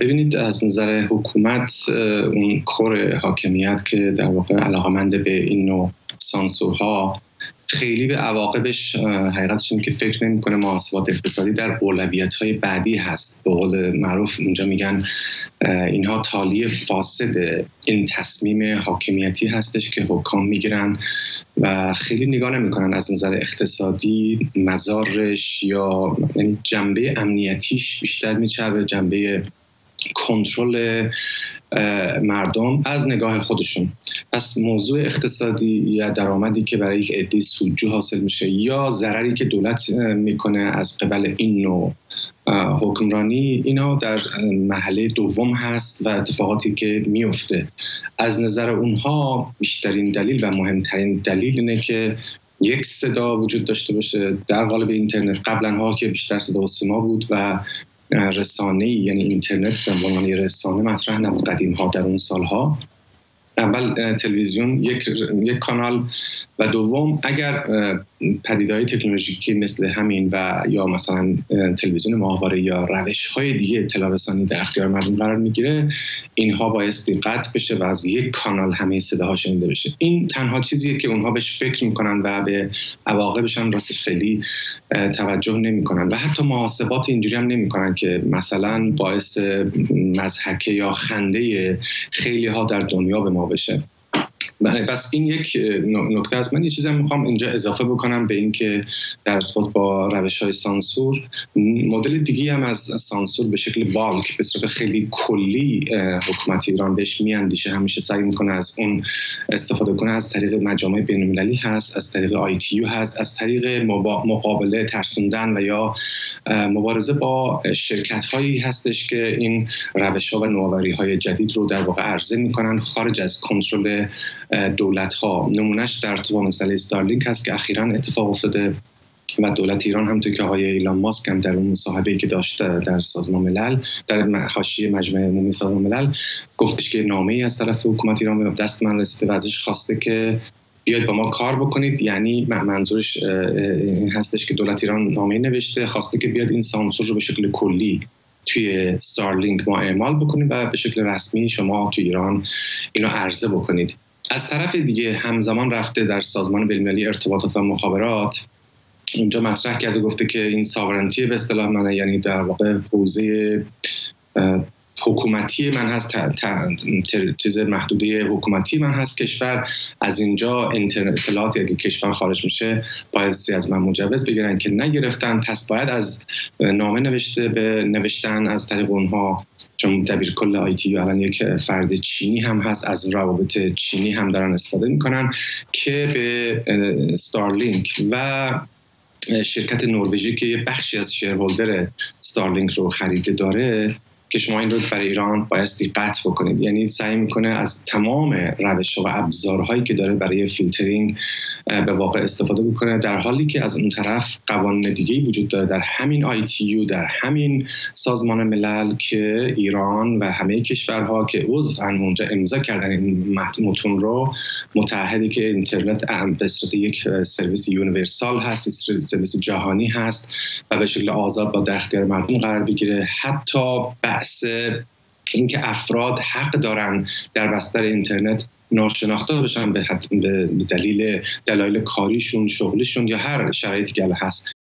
ببینید از نظر حکومت اون کور حاکمیت که در واقع علاقمند به این نوع سانسورها خیلی به عواقبش حقیقتش که فکر نمی‌کنه محاسبات اقتصادی در اولویت های بعدی هست. به قول معروف اونجا میگن اینها تالی فاسد این تصمیم حاکمیتی هستش که حکام می‌گیرن و خیلی نگاه نمی‌کنن از نظر اقتصادی مزارش یا یعنی جنبه امنیتیش بیشتر میچربه جنبه کنترل مردم از نگاه خودشون. پس موضوع اقتصادی یا درآمدی که برای یک عده سودجو حاصل میشه یا ضرری که دولت می‌کنه از قبل این نوع حکمرانی اینا در محله دوم هست و اتفاقاتی که میفته از نظر اونها بیشترین دلیل و مهمترین دلیل اینه که یک صدا وجود داشته باشه. در قالب اینترنت قبلا ها که بیشتر صدا و سیما بود و رسانه یعنی اینترنت به عنوان رسانه مطرح نبود قدیم ها در اون سالها اول تلویزیون یک, یک کانال و دوم اگر پدیدهای تکنولوژیکی مثل همین و یا مثلا تلویزیون ماهواره یا روش های دیگه اطلاع رسانی در اختیار مردم قرار می‌گیره اینها بایستی قطع بشه و از یک کانال همه صداها شنیده بشه. این تنها چیزیه که اونها بهش فکر می‌کنن و به عواقبشان راستش خیلی توجه نمی‌کنن. و حتی محاسبات اینجوری هم نمی‌کنن که مثلا باعث مزحکه یا خنده خیلی ها در دنیا به ما بشه بله بس این یک نکته است. من یه چیزی می‌خوام اینجا اضافه بکنم به اینکه در ارتباط با روش های سانسور مدل دیگه هم از سانسور به شکل بالک به صورت خیلی کلی حکومت ایران بهش میاندیشه. همیشه سعی می‌کنه از اون استفاده کنه. از طریق مجامع بین هست از طریق آی هست از طریق مقابله ترسوندن و یا مبارزه با شرکت هایی هستش که این روش ها و نوآوری های جدید رو در واقع عرضه می‌کنن. خارج از کنترل دولت ها نمونهش در تو مسئله استارلینک هست که اخیرا اتفاق افتاده و دولت ایران هم که آقای ایلان ماسک هم در اون مصاحبه که داشته در سازمان ملل در حاشیه مجمع عمومی سازمان ملل گفتش که نامه ای از طرف حکومت ایران به دست من رسیده و ازش خواسته که بیاید با ما کار بکنید. یعنی منظورش این هستش که دولت ایران نامه نوشته خواسته که بیاد این سانسور رو به شکل کلی توی ستارلینک ما اعمال بکنید و به شکل رسمی شما توی ایران اینو عرضه بکنید. از طرف دیگه همزمان رفته در سازمان بین‌المللی ارتباطات و مخابرات. اونجا مطرح کرده گفته که این ساورنتی به اصطلاح منه یعنی در واقع حوزه حکومتی من هست چیز محدوده حکومتی من هست. کشور از اینجا اطلاعاتی اگه کشور خارج میشه باید از من مجوز بگیرن که نگرفتن. پس باید از نامه نوشته به نوشتن از طریق اونها. چون دبیر کل ITU الان یک فرد چینی هم هست از روابط چینی هم دارن استفاده می‌کنن که به ستارلینک و شرکت نروژی که یه بخشی از shareholder ستارلینک رو خریده داره که شما این رو برای ایران بایستی قطع بکنید. یعنی سعی می‌کنه از تمام روش و ابزارهایی که داره برای فیلترینگ به واقع استفاده بکنه. در حالی که از اون طرف قوانین دیگه وجود داره. در همین آی در همین سازمان ملل که ایران و همه کشورها که عضو اونجا امضا کردن این متن رو متحدی که اینترنت به صورت یک سرویس universal هست سرویس جهانی هست و به شکل آزاد با در اختیار مردم قرار بگیره. حتی بحث اینکه افراد حق دارن در بستر اینترنت ناشناخته بشن به دلیل دلایل کاریشون شغلشون یا هر شرایطی که هست.